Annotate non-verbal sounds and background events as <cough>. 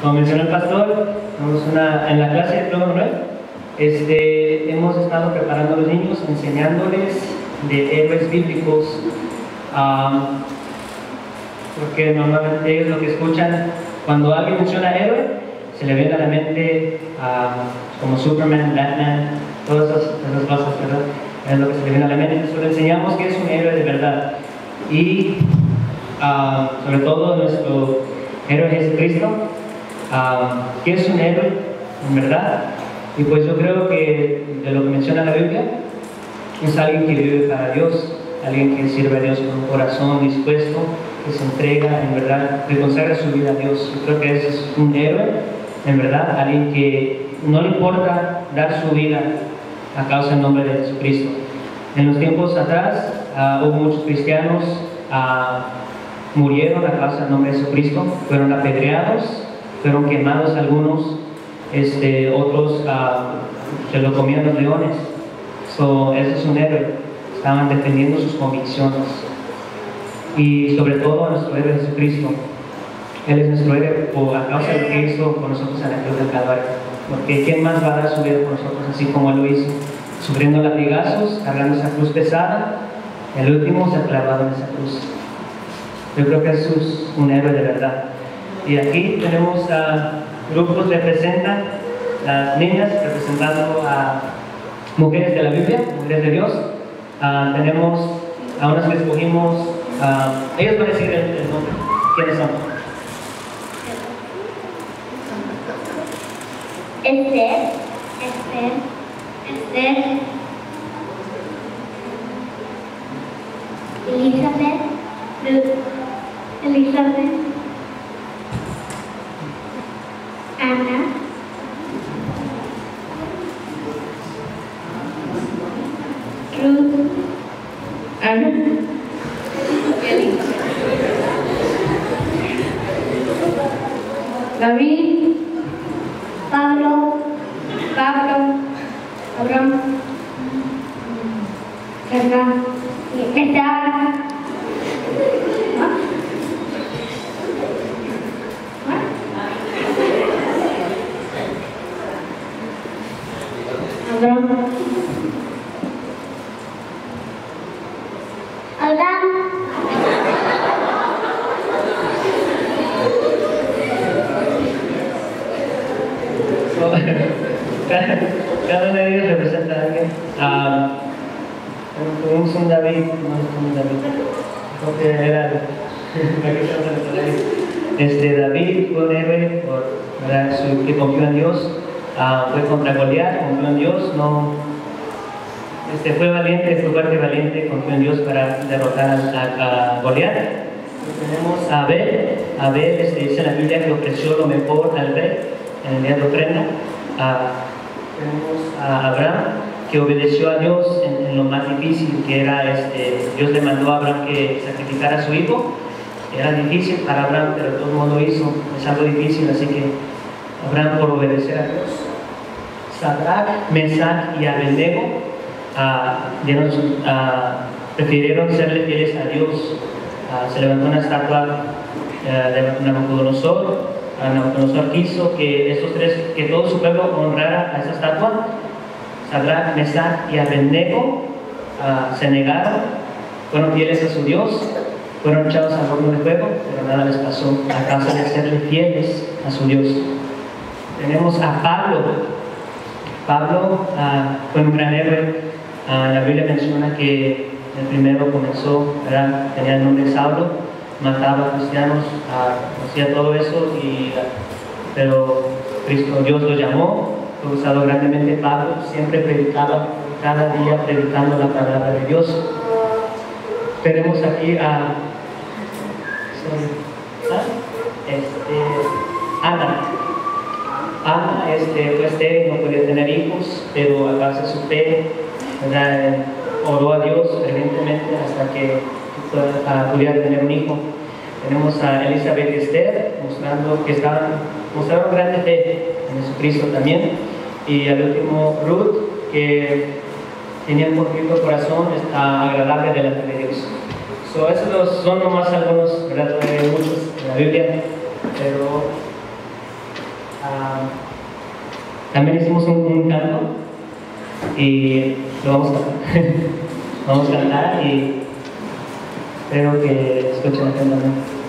como mencionó el pastor, en la clase de Plomo 9, este, hemos estado preparando a los niños, enseñándoles de héroes bíblicos, porque normalmente ellos lo que escuchan, cuando alguien menciona héroe, se le viene a la mente como Superman, Batman, todas esas, cosas, ¿verdad? Es lo que se le viene a la mente. Le enseñamos que es un héroe de verdad. Y sobre todo nuestro héroe Jesucristo, que es un héroe, en verdad. Y pues yo creo que de lo que menciona la Biblia, es alguien que vive para Dios, alguien que sirve a Dios con corazón dispuesto, que se entrega, en verdad, que consagra su vida a Dios. Yo creo que ese es un héroe, en verdad, alguien que no le importa dar su vida a causa del nombre de Jesucristo. En los tiempos atrás uh, hubo muchos cristianos uh, murieron a causa del nombre de Jesucristo, fueron apedreados, fueron quemados algunos, este, otros uh, se lo comían los leones. So, ese es un héroe, estaban defendiendo sus convicciones. Y sobre todo a nuestro héroe Jesucristo. Él es nuestro héroe por, a causa de lo que hizo con nosotros en la cruz del Calvario. Porque ¿quién más va a dar su vida por nosotros así como Él lo hizo? Sufriendo latigazos, cargando esa cruz pesada, el último se ha clavado en esa cruz. Yo creo que Jesús es un héroe de verdad. Y aquí tenemos grupos que representan las niñas representando a mujeres de la Biblia, mujeres de Dios. Uh, tenemos a unas que escogimos, uh, ellos van a decir el, el nombre. ¿Quiénes son? Esther, Esther, Esther, Elizabeth, Elizabeth, Ana, Ruth, Ana, David, Pablo, Pablo, Abraham, Hernán, Esther, Abraham, Abraham, So, cada, cada uno de ellos representa a alguien. Ah, tenemos un David, no un David, creo que. Este, David fue un héroe que confió en Dios, Ah, fue contra Goliat, confió en Dios, no, este, fue valiente, fue y valiente, confió en Dios para derrotar a, a, Goliat. Tenemos a Abel, Abel este, dice la Biblia que ofreció lo mejor al rey en el día de ofrenda. Ah, tenemos a Abraham que obedeció a Dios en, lo más difícil que era, este, Dios le mandó a Abraham que sacrificara a su hijo. Era difícil para Abraham, pero todo el mundo lo hizo. Es algo difícil, así que Abraham por obedecer a Dios. Sadrach, Mesach y Abednego ah, dieron ah, prefirieron serle fieles a Dios. Ah, se levantó una estatua eh, de Nabucodonosor. Nabucodonosor quiso que estos tres, que todo su pueblo honrara a esa estatua. Sadrach, Mesach y Abednego ah, se negaron, fueron fieles a su Dios, fueron echados al horno de fuego, pero nada les pasó a causa de serle fieles a su Dios. Tenemos a Pablo. Pablo ah, fue un gran héroe. Ah, la Biblia menciona que el primero comenzó, tenía el nombre de Saulo, mataba a cristianos, hacía todo eso, y, pero Cristo, Dios lo llamó, fue usado grandemente Pablo, siempre predicaba, cada día predicando la palabra de Dios. Tenemos aquí a este, Ana. Ana este, fue estéril, no podía tener hijos, pero a base de su fe, oró a Dios fervientemente hasta que pudiera tener un hijo. Tenemos a Elizabeth Esther mostrando que estaban, mostraron grande fe en Jesucristo también. Y al último Ruth, que tenía un poquito corazón agradable delante de Dios. So, esos son nomás algunos, ¿verdad? Hay muchos en la Biblia, pero También hicimos un, canto y lo vamos a <laughs> vamos a cantar y espero que escuchen atentamente. Thank